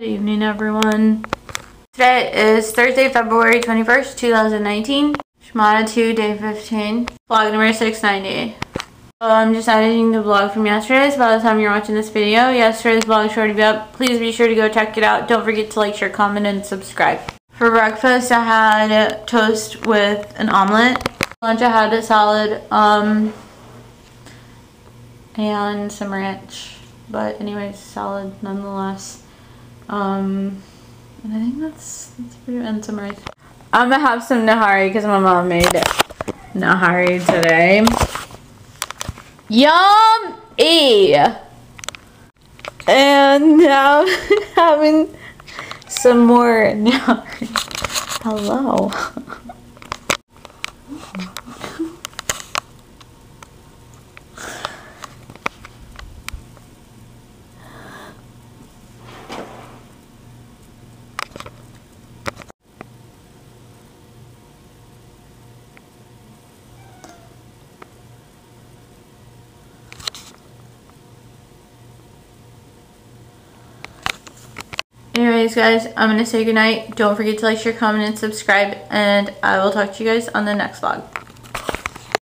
Good evening, everyone. Today is Thursday, February 21st, 2019. Shmata 2, day 15. Vlog number 690. So I'm just editing the vlog from yesterday, so by the time you're watching this video, yesterday's vlog is sure to be up. Please be sure to go check it out. Don't forget to like, share, comment, and subscribe. For breakfast, I had toast with an omelet. Lunch, I had a salad, um, and some ranch. But anyways, salad nonetheless. Um, and I think that's, that's pretty, and some rice. I'm gonna have some nahari because my mom made nahari today. Yum-y! And now having some more nahari. Hello. Anyways, guys, I'm going to say goodnight. Don't forget to like, share, comment, and subscribe. And I will talk to you guys on the next vlog.